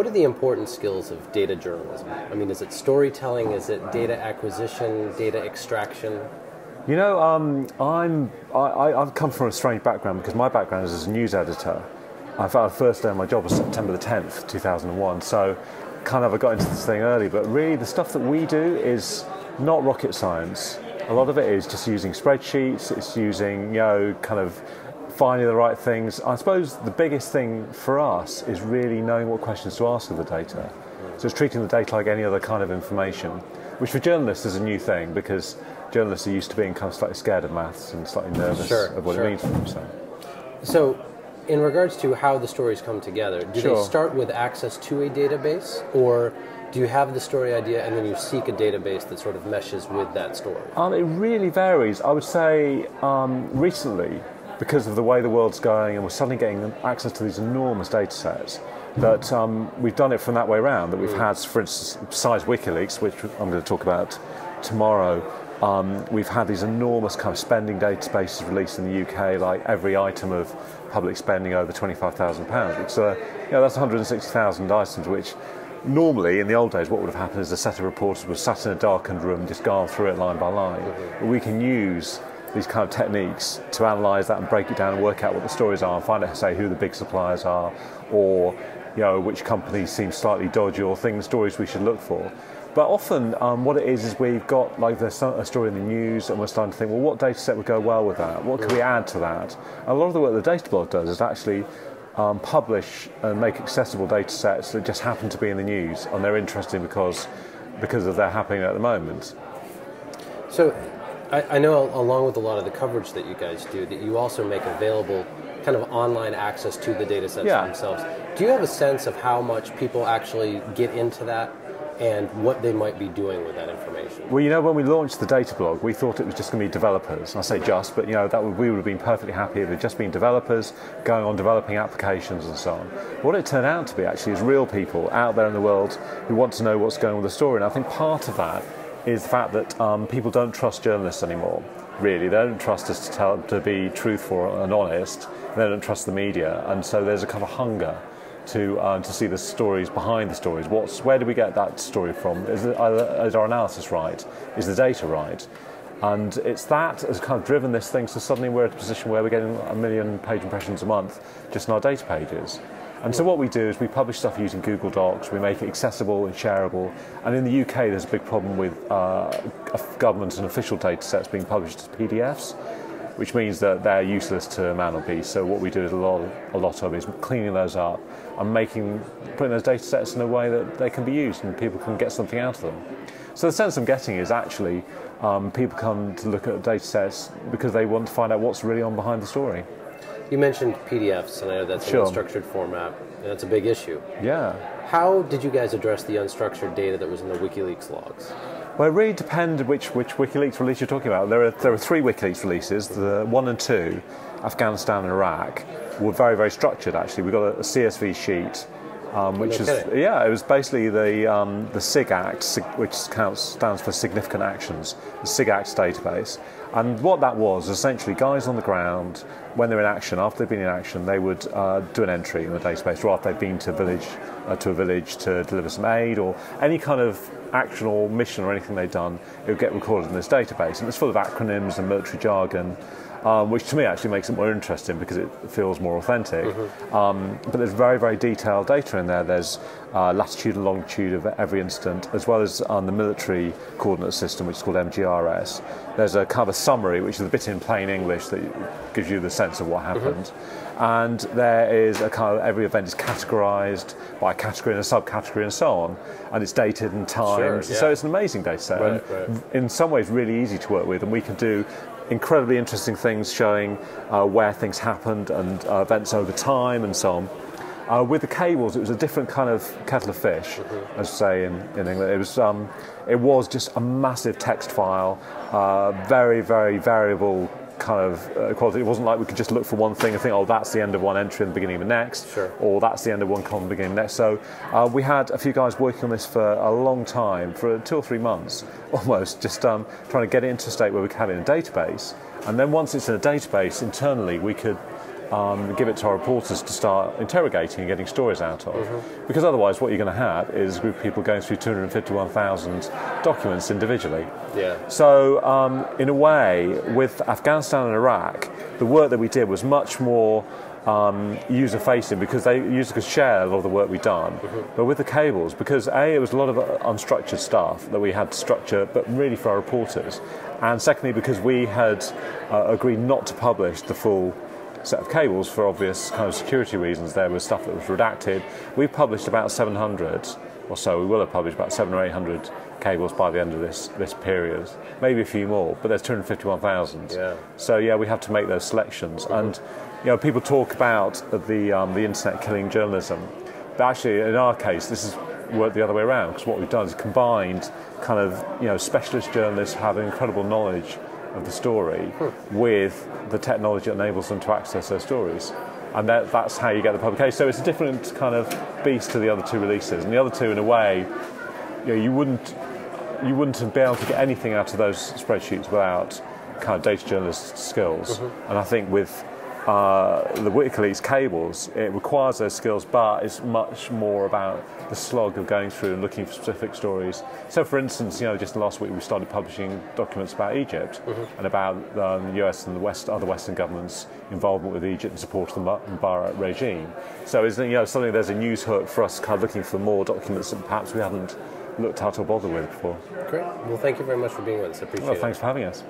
What are the important skills of data journalism? I mean, is it storytelling? Is it data acquisition, data extraction? You know, um, I'm, I, have come from a strange background because my background is as a news editor. I found first day of my job was September the 10th, 2001. So, kind of, I got into this thing early. But really, the stuff that we do is not rocket science. A lot of it is just using spreadsheets. It's using, you know, kind of finding the right things. I suppose the biggest thing for us is really knowing what questions to ask of the data. So it's treating the data like any other kind of information, which for journalists is a new thing because journalists are used to being kind of slightly scared of maths and slightly nervous sure, of what sure. it means for them. So. so, in regards to how the stories come together, do sure. they start with access to a database or do you have the story idea and then you seek a database that sort of meshes with that story? Um, it really varies. I would say um, recently, because of the way the world's going and we're suddenly getting access to these enormous data sets, that um, we've done it from that way around. That we've had, for instance, size WikiLeaks, which I'm going to talk about tomorrow, um, we've had these enormous kind of spending databases released in the UK, like every item of public spending over £25,000, which uh, you know, that's 160,000 items, which normally in the old days what would have happened is a set of reporters was sat in a darkened room just gone through it line by line. But we can use these kind of techniques to analyse that and break it down and work out what the stories are and find out, say, who the big suppliers are or you know, which companies seem slightly dodgy or things, stories we should look for. But often, um, what it is is we've got like there's a story in the news, and we're starting to think, well, what data set would go well with that? What could we add to that? And a lot of the work the Datablog does is actually um, publish and make accessible data sets that just happen to be in the news, and they're interesting because because of they're happening at the moment. So, I, I know along with a lot of the coverage that you guys do, that you also make available kind of online access to the data sets Yeah. themselves. Do you have a sense of how much people actually get into that and what they might be doing with that information? Well, you know, when we launched the Datablog, we thought it was just going to be developers. I say just, but you know, that would, we would have been perfectly happy if it had just been developers going on developing applications and so on. What it turned out to be actually is real people out there in the world who want to know what's going on with the story. And I think part of that is the fact that um, people don't trust journalists anymore. Really, they don't trust us to tell to be truthful and honest. They don't trust the media, and so there's a kind of hunger to uh, to see the stories behind the stories. What's where do we get that story from? Is, it, is our analysis right? Is the data right? And it's that has kind of driven this thing. So suddenly we're at a position where we're getting a million page impressions a month just in our data pages. And so what we do is we publish stuff using Google Docs. We make it accessible and shareable. And in the UK, there's a big problem with uh, government and official data sets being published as PDFs which means that they're useless to man or beast. So what we do is a lot, a lot of is cleaning those up and making, putting those data sets in a way that they can be used and people can get something out of them. So the sense I'm getting is actually um, people come to look at data sets because they want to find out what's really on behind the story. You mentioned PDFs, and I know that's Sure. an unstructured format, and that's a big issue. Yeah. How did you guys address the unstructured data that was in the WikiLeaks logs? Well, it really depends which, which WikiLeaks release you're talking about. There are, there are three WikiLeaks releases. The one and two, Afghanistan and Iraq, were very, very structured, actually. We got a, a CSV sheet, um, which is, kidding. yeah, it was basically the, um, the SIGACT, which counts, stands for Significant Actions, the SIGACT database. And what that was, essentially, guys on the ground, when they're in action, after they've been in action, they would uh, do an entry in the database, or after they've been to a village, uh, to a village to deliver some aid, or any kind of action or mission or anything they've done, it would get recorded in this database. And it's full of acronyms and military jargon, um, which to me actually makes it more interesting because it feels more authentic. Um, but there's very, very detailed data in there. There's uh, latitude and longitude of every incident, as well as on the military coordinate system, which is called MGRS. There's a kind of a summary, which is a bit in plain English that gives you the sense of what happened. And there is a kind of every event is categorized by category and a subcategory and so on, and it's dated and timed. Sure, yeah. So it's an amazing data set, Right, right. in some ways really easy to work with, and we can do incredibly interesting things showing uh, where things happened and uh, events over time and so on. Uh, with the cables, it was a different kind of kettle of fish, as say in, in England. It was um, it was just a massive text file, uh, very very variable kind of uh, quality. It wasn't like we could just look for one thing and think, oh, that's the end of one entry and the beginning of the next, Sure. or that's the end of one column, beginning of the next. So uh, we had a few guys working on this for a long time, for two or three months, almost, just um, trying to get it into a state where we could have it in a database. And then once it's in a database internally, we could um, give it to our reporters to start interrogating and getting stories out of. Mm-hmm. Because otherwise, what you're going to have is a group of people going through 251,000 documents individually. Yeah. So, um, in a way, with Afghanistan and Iraq, the work that we did was much more um, user facing because they users could share a lot of the work we've done. Mm-hmm. But with the cables, because A, it was a lot of unstructured stuff that we had to structure, but really for our reporters. And secondly, because we had uh, agreed not to publish the full set of cables for obvious kind of security reasons. There was stuff that was redacted. We published about 700 or so. We will have published about seven or 800 cables by the end of this this period. Maybe a few more, but there's 251,000. Yeah. So yeah, we have to make those selections. Mm-hmm. And you know, people talk about the um, the internet killing journalism, but actually, in our case, this is worked the other way around because what we've done is combined kind of you know specialist journalists who have incredible knowledge of the story hmm. with the technology that enables them to access their stories. And that, that's how you get the publication. So it's a different kind of beast to the other two releases. And the other two, in a way, you, know, you wouldn't you wouldn't be able to get anything out of those spreadsheets without kind of data journalist skills. Mm-hmm. And I think with uh, the WikiLeaks cables, it requires those skills, but it's much more about the slog of going through and looking for specific stories. So, for instance, you know, just last week we started publishing documents about Egypt mm-hmm. and about um, the US and the West, other Western governments' involvement with Egypt and support of the Mubarak regime. So, is you know, suddenly there's a news hook for us kind of looking for more documents that perhaps we haven't looked at or bothered with before. Great. Well, thank you very much for being with us. I appreciate well, it. Thanks for having us.